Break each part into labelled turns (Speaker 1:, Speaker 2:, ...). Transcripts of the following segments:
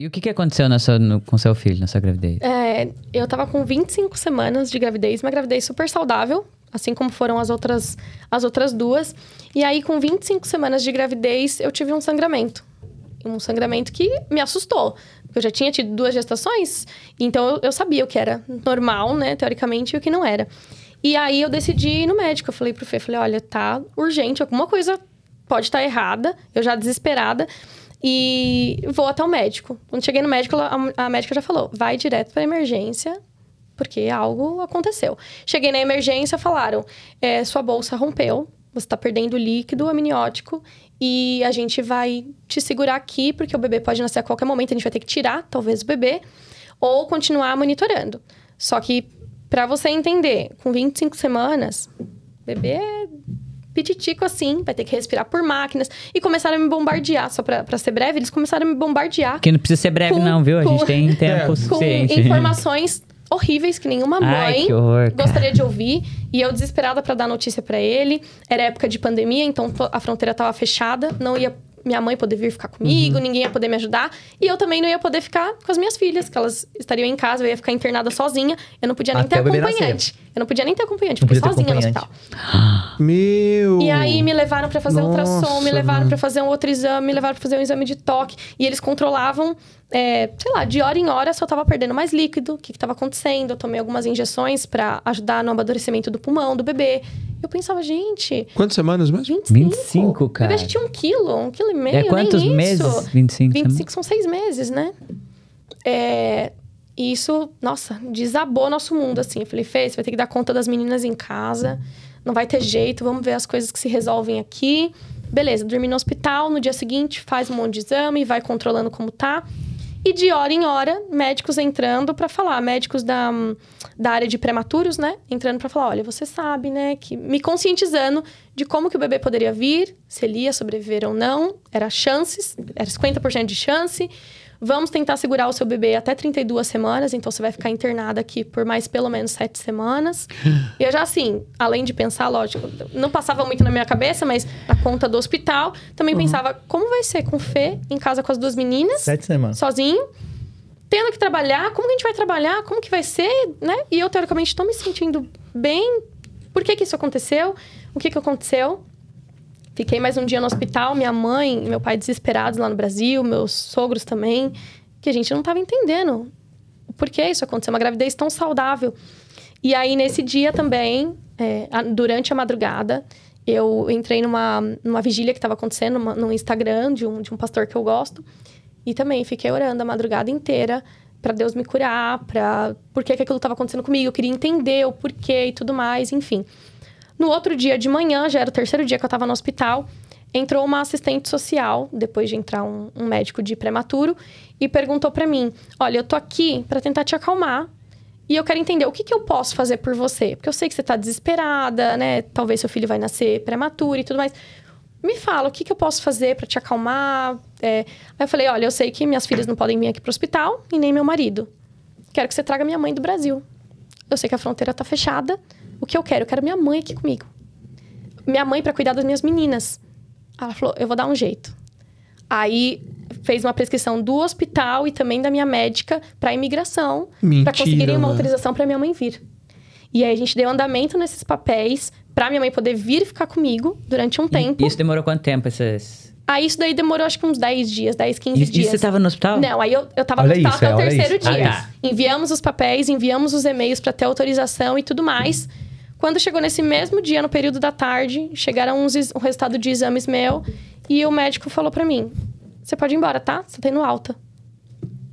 Speaker 1: E o que, que aconteceu na sua, no- com seu filho, na sua gravidez?
Speaker 2: É, eu tava com 25 semanas de gravidez, uma gravidez super saudável, assim como foram as outras, as outras duas. E aí, com 25 semanas de gravidez, eu tive um sangramento. Um sangramento que me assustou. Eu já tinha tido duas gestações, então eu, eu sabia o que era normal, né, teoricamente, e o que não era. E aí eu decidi ir no médico. Eu falei pro Fê, falei, olha, tá urgente, alguma coisa pode estar errada. Eu já desesperada. E vou até o médico. Quando cheguei no médico, a, médica já falou: vai direto para emergência, porque algo aconteceu. Cheguei na emergência, falaram: é, sua bolsa rompeu, você está perdendo líquido amniótico e a gente vai te segurar aqui, porque o bebê pode nascer a qualquer momento, a gente vai ter que tirar, talvez, o bebê, ou continuar monitorando. Só que, para você entender, com 25 semanas, bebê pititico assim, vai ter que respirar por máquinas. E começaram a me bombardear, só pra, pra ser breve, eles começaram a me bombardear
Speaker 1: Porque não precisa ser breve,
Speaker 2: Com-
Speaker 1: não, viu? A gente
Speaker 2: com-
Speaker 1: tem tempo
Speaker 3: É.
Speaker 2: com
Speaker 1: suficiente.
Speaker 2: informações horríveis que nenhuma
Speaker 1: Ai,
Speaker 2: mãe
Speaker 1: que horror. cara.
Speaker 2: gostaria de ouvir. E eu desesperada pra dar notícia pra ele. Era época de pandemia, então a fronteira tava fechada, não ia minha mãe poder vir ficar comigo,
Speaker 1: Uhum.
Speaker 2: ninguém ia poder me ajudar. E eu também não ia poder ficar com as minhas filhas, que elas estariam em casa, eu ia ficar internada sozinha. Eu não podia nem
Speaker 4: Até
Speaker 2: ter acompanhante. Eu não podia nem ter acompanhante,
Speaker 4: Não
Speaker 2: fiquei sozinha no hospital.
Speaker 3: Meu.
Speaker 2: E aí me levaram pra fazer ultrassom, me
Speaker 3: Nossa,
Speaker 2: levaram pra fazer um outro exame, me levaram pra fazer um exame de toque. E eles controlavam, é, sei lá, de hora em hora se eu tava perdendo mais líquido, o que, que tava acontecendo. Eu tomei algumas injeções pra ajudar no amadurecimento do pulmão do bebê. Eu pensava, gente,
Speaker 3: Quantas semanas mesmo?
Speaker 2: 25.
Speaker 1: 25,
Speaker 2: O bebê
Speaker 1: cara.
Speaker 2: acho que tinha um quilo, um quilo e meio,
Speaker 1: É quantos
Speaker 2: nem
Speaker 1: meses?
Speaker 2: isso.
Speaker 1: 25.
Speaker 2: 25 são seis meses, né? É, e isso, nossa, desabou nosso mundo, assim. Eu falei, Fê, você vai ter que dar conta das meninas em casa. Não vai ter jeito, vamos ver as coisas que se resolvem aqui. Beleza, dormi no hospital, no dia seguinte faz um monte de exame, vai controlando como tá. E de hora em hora, médicos entrando pra falar, médicos da, da área de prematuros, né? Entrando pra falar, olha, você sabe, né? Que me conscientizando de como que o bebê poderia vir, se ele ia sobreviver ou não. Era chances, era 50% de chance. Vamos tentar segurar o seu bebê até 32 semanas, então você vai ficar internada aqui por mais pelo menos 7 semanas. e eu já, assim, além de pensar, lógico, não passava muito na minha cabeça, mas na conta do hospital, também pensava como vai ser com o Fê em casa com as duas meninas
Speaker 4: Sete semanas.
Speaker 2: sozinho, tendo que trabalhar, como que a gente vai trabalhar, como que vai ser, né? E eu, teoricamente, estou me sentindo bem. Por que que isso aconteceu? O que que aconteceu? Fiquei mais um dia no hospital, minha mãe e meu pai desesperados lá no Brasil, meus sogros também, que a gente não estava entendendo por que isso aconteceu, uma gravidez tão saudável. E aí, nesse dia também, é, durante a madrugada, eu entrei numa, numa vigília que estava acontecendo no Instagram de um, de um pastor que eu gosto. E também fiquei orando a madrugada inteira para Deus me curar, para por que, que aquilo estava acontecendo comigo. Eu queria entender o porquê e tudo mais, enfim. No outro dia de manhã, já era o terceiro dia que eu estava no hospital, entrou uma assistente social, depois de entrar um, um médico de prematuro, e perguntou para mim: Olha, eu tô aqui para tentar te acalmar. E eu quero entender o que, que eu posso fazer por você. Porque eu sei que você tá desesperada, né? Talvez seu filho vai nascer prematuro e tudo mais. Me fala, o que, que eu posso fazer para te acalmar? É, Aí eu falei: olha, eu sei que minhas filhas não podem vir aqui pro hospital e nem meu marido. Quero que você traga minha mãe do Brasil. Eu sei que a fronteira tá fechada. O que eu quero? Eu quero minha mãe aqui comigo. Minha mãe para cuidar das minhas meninas. Ela falou: eu vou dar um jeito. Aí fez uma prescrição do hospital e também da minha médica para imigração, para conseguirem uma
Speaker 3: mano.
Speaker 2: autorização para minha mãe vir. E aí a gente deu andamento nesses papéis para minha mãe poder vir ficar comigo durante um
Speaker 1: E
Speaker 2: tempo.
Speaker 1: Isso demorou quanto tempo? Esses...
Speaker 2: Aí isso daí demorou acho que uns 10 dias, 10, 15
Speaker 1: E, e
Speaker 2: dias.
Speaker 1: você tava no hospital?
Speaker 2: Não, aí eu, eu tava
Speaker 4: Olha
Speaker 2: no hospital
Speaker 4: isso,
Speaker 2: até o
Speaker 4: é, olha
Speaker 2: terceiro
Speaker 4: isso.
Speaker 2: dia.
Speaker 1: Ah, tá.
Speaker 2: Enviamos os papéis, enviamos os e-mails para ter autorização e tudo mais. Quando chegou nesse mesmo dia, no período da tarde, chegaram uns, um resultado de exames meu e o médico falou para mim: Você pode ir embora, tá? Você tá indo alta.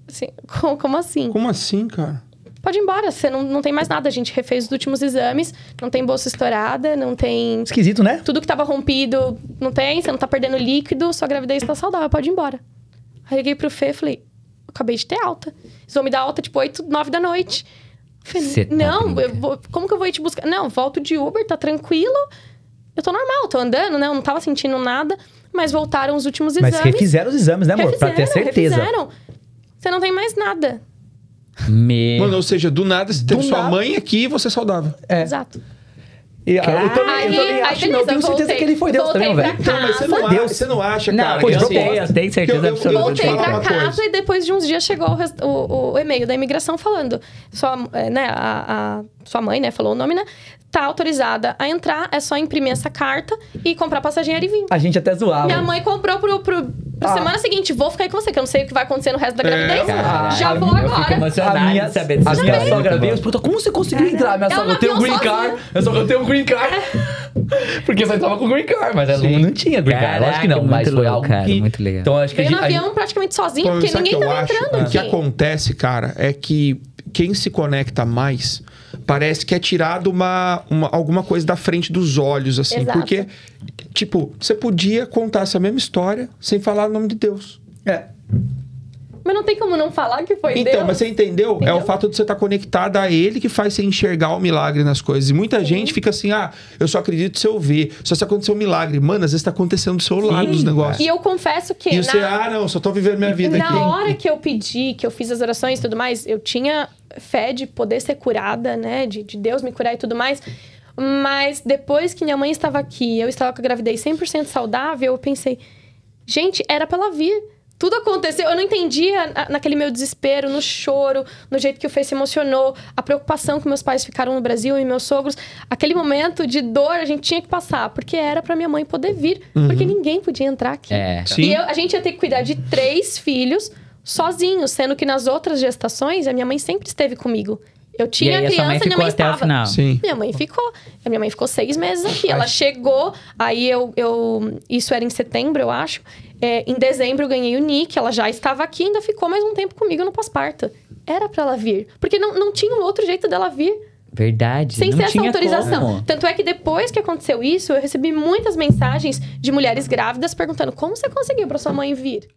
Speaker 2: Assim, co- como assim?
Speaker 3: Como assim, cara?
Speaker 2: Pode ir embora, você não, não tem mais nada. A gente refez os últimos exames, não tem bolsa estourada, não tem
Speaker 4: Esquisito, né?
Speaker 2: tudo que tava rompido não tem, você não tá perdendo líquido, sua gravidez tá saudável, pode ir embora. Aí eu liguei pro Fê e falei, acabei de ter alta. Vocês vão me dar alta, tipo, 8, 9 da noite. Falei,
Speaker 1: tá
Speaker 2: não, vou- como que eu vou ir te buscar? Não, volto de Uber, tá tranquilo. Eu tô normal, tô andando, né? Eu não tava sentindo nada, mas voltaram os últimos
Speaker 4: Mas
Speaker 2: exames.
Speaker 4: refizeram os exames, né, amor? pra ter
Speaker 2: Refizeram,
Speaker 4: certeza.
Speaker 2: Refizeram. Você não tem mais nada.
Speaker 1: Me...
Speaker 3: Mano, ou seja, do nada você teve sua mãe aqui e você saudável.
Speaker 4: É.
Speaker 2: Exato.
Speaker 4: E, eu também, eu
Speaker 2: Aí-
Speaker 4: também
Speaker 2: aí
Speaker 4: acho, não, eu
Speaker 2: beleza,
Speaker 4: tenho certeza
Speaker 2: voltei-
Speaker 4: que ele foi Deus
Speaker 2: voltei
Speaker 4: também, velho.
Speaker 3: Então, mas você não,
Speaker 4: Deus.
Speaker 3: você não acha,
Speaker 1: Não,
Speaker 3: cara?
Speaker 1: eu
Speaker 3: que assim,
Speaker 1: tenho, eu tenho certeza
Speaker 3: eu- eu-
Speaker 1: absoluta.
Speaker 3: eu
Speaker 2: Voltei pra casa e depois de uns dias chegou o, rest- o- o e-mail da imigração falando. Sua, é, né, a, a sua mãe, né, falou o nome, né? Tá autorizada a entrar, é só imprimir essa carta e comprar passageiro e vir.
Speaker 4: A gente até zoava.
Speaker 2: Minha mãe comprou pro, pro, pra
Speaker 4: Ah.
Speaker 2: semana seguinte. Vou ficar aí com você, que eu não sei o que vai acontecer no resto da
Speaker 3: É,
Speaker 2: gravidez.
Speaker 1: cara,
Speaker 2: Já vou
Speaker 4: minha-
Speaker 2: agora.
Speaker 4: A minha,
Speaker 1: saber
Speaker 4: a minha sogra veio e perguntou, como você conseguiu entrar? Minha sogra, eu tenho um green card. Eu só eu tenho um green card. Porque você tava com green card, mas ela não, não tinha green card. Lógico que não, mas
Speaker 1: muito
Speaker 4: foi algo
Speaker 1: cara,
Speaker 4: que...
Speaker 1: muito legal.
Speaker 4: Então acho que a
Speaker 2: Veio
Speaker 4: gente...
Speaker 2: no avião praticamente sozinho,
Speaker 3: Pô,
Speaker 2: porque ninguém tava
Speaker 3: acho?
Speaker 2: entrando
Speaker 3: O que acontece, cara, é que quem se conecta mais parece que é tirado uma, uma- alguma coisa da frente dos olhos, assim.
Speaker 2: Exato.
Speaker 3: Porque, tipo, você podia contar essa mesma história sem falar o nome de Deus.
Speaker 4: É.
Speaker 2: Mas não tem como não falar que foi
Speaker 3: Então,
Speaker 2: Deus.
Speaker 3: mas você entendeu? É
Speaker 2: Entendeu?
Speaker 3: o fato de você estar conectada a ele que faz você enxergar o milagre nas coisas. E muita gente fica assim, ah, eu só acredito se eu ver. Só se acontecer um milagre. Mano, às vezes tá acontecendo do seu lado os negócios.
Speaker 2: E eu confesso que
Speaker 3: E você,
Speaker 2: na,
Speaker 3: ah, não, só tô vivendo minha vida
Speaker 2: na
Speaker 3: aqui.
Speaker 2: hora que eu pedi, que eu fiz as orações e tudo mais, eu tinha fé de poder ser curada, né? De, de Deus me curar e tudo mais. Mas depois que minha mãe estava aqui, eu estava com a gravidez 100% saudável, eu pensei, gente, era pra ela vir. Tudo aconteceu, eu não entendia na- naquele meu desespero, no choro, no jeito que o Fê se emocionou, a preocupação que meus pais ficaram no Brasil e meus sogros. Aquele momento de dor a gente tinha que passar, porque era pra minha mãe poder vir, porque ninguém podia entrar aqui.
Speaker 1: É.
Speaker 3: Sim.
Speaker 2: E eu- a gente ia ter que cuidar de três filhos sozinhos, sendo que nas outras gestações a minha mãe sempre esteve comigo. Eu
Speaker 1: E
Speaker 2: tinha
Speaker 1: aí a sua
Speaker 2: criança
Speaker 1: mãe
Speaker 2: e minha
Speaker 1: ficou
Speaker 2: mãe
Speaker 1: até o
Speaker 2: estava.
Speaker 1: final.
Speaker 3: Sim.
Speaker 2: Minha mãe ficou. A minha mãe ficou seis meses aqui. Ela chegou, aí eu, eu. Isso era em setembro, eu acho. É, em dezembro eu ganhei o Nick, ela já estava aqui, ainda ficou mais um tempo comigo no pós-parto. Era pra ela vir. Porque não, não tinha um outro jeito dela vir
Speaker 1: Verdade.
Speaker 2: sem
Speaker 1: não
Speaker 2: ser essa autorização.
Speaker 1: como.
Speaker 2: Tanto é que depois que aconteceu isso, eu recebi muitas mensagens de mulheres grávidas perguntando como você conseguiu pra sua mãe vir.